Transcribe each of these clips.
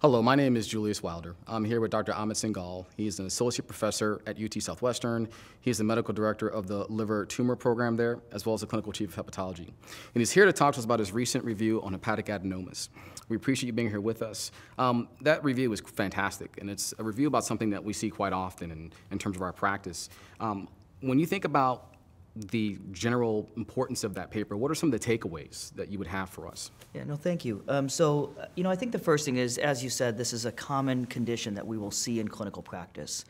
Hello, my name is Julius Wilder. I'm here with Dr. Amit Singal. He's an associate professor at UT Southwestern. He's the medical director of the liver tumor program there, as well as the clinical chief of hepatology. And he's here to talk to us about his recent review on hepatic adenomas. We appreciate you being here with us. Um, that review was fantastic, and it's a review about something that we see quite often in, in terms of our practice. Um, when you think about the general importance of that paper, what are some of the takeaways that you would have for us? Yeah, no, thank you. Um, so, you know, I think the first thing is, as you said, this is a common condition that we will see in clinical practice.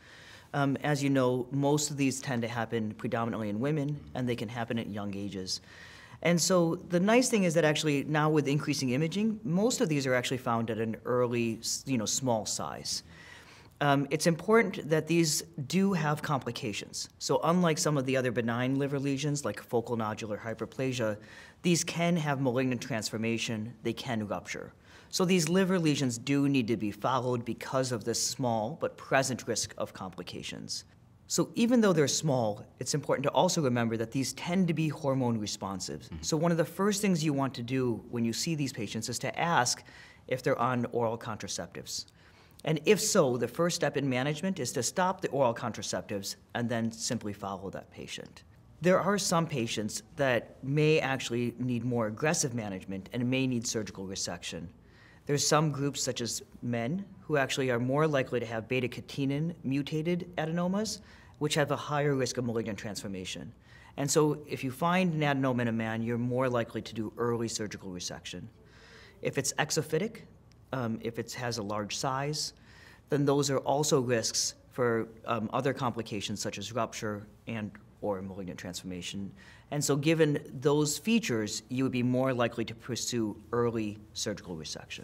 Um, as you know, most of these tend to happen predominantly in women, and they can happen at young ages. And so the nice thing is that actually now with increasing imaging, most of these are actually found at an early, you know, small size. Um, it's important that these do have complications. So unlike some of the other benign liver lesions, like focal nodular hyperplasia, these can have malignant transformation, they can rupture. So these liver lesions do need to be followed because of this small but present risk of complications. So even though they're small, it's important to also remember that these tend to be hormone responsive. Mm -hmm. So one of the first things you want to do when you see these patients is to ask if they're on oral contraceptives. And if so, the first step in management is to stop the oral contraceptives and then simply follow that patient. There are some patients that may actually need more aggressive management and may need surgical resection. There's some groups, such as men, who actually are more likely to have beta catenin mutated adenomas, which have a higher risk of malignant transformation. And so, if you find an adenoma in a man, you're more likely to do early surgical resection. If it's exophytic, um, if it has a large size, then those are also risks for um, other complications such as rupture and or malignant transformation. And so given those features, you would be more likely to pursue early surgical resection.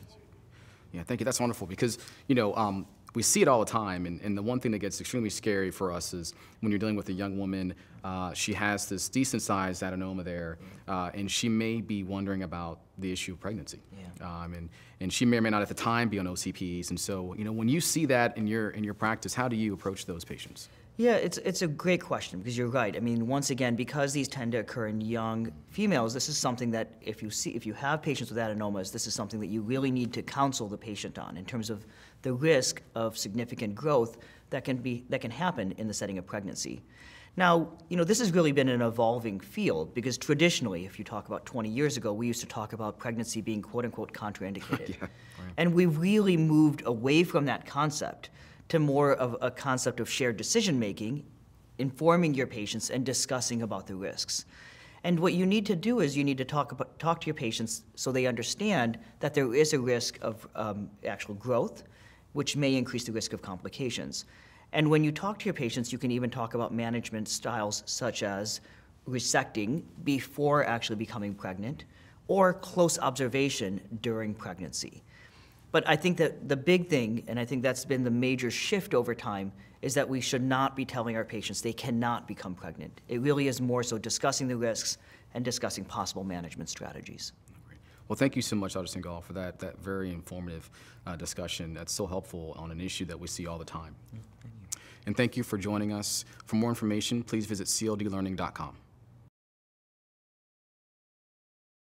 Yeah, thank you. That's wonderful because, you know, um, we see it all the time, and, and, the one thing that gets extremely scary for us is when you're dealing with a young woman, uh, she has this decent sized adenoma there, uh, and she may be wondering about the issue of pregnancy. Yeah. Um, and, and she may or may not at the time be on OCPs. And so, you know, when you see that in your, in your practice, how do you approach those patients? Yeah, it's, it's a great question because you're right. I mean, once again, because these tend to occur in young females, this is something that if you see, if you have patients with adenomas, this is something that you really need to counsel the patient on in terms of the risk of significant growth that can be that can happen in the setting of pregnancy. Now, you know, this has really been an evolving field because traditionally, if you talk about 20 years ago, we used to talk about pregnancy being quote unquote contraindicated. yeah. And we really moved away from that concept to more of a concept of shared decision making, informing your patients and discussing about the risks. And what you need to do is you need to talk about talk to your patients so they understand that there is a risk of um, actual growth, which may increase the risk of complications. And when you talk to your patients, you can even talk about management styles such as resecting before actually becoming pregnant or close observation during pregnancy. But I think that the big thing, and I think that's been the major shift over time, is that we should not be telling our patients they cannot become pregnant. It really is more so discussing the risks and discussing possible management strategies. Well, thank you so much, Dr. Singal, for that, that very informative uh, discussion. That's so helpful on an issue that we see all the time. Thank and thank you for joining us. For more information, please visit cldlearning.com.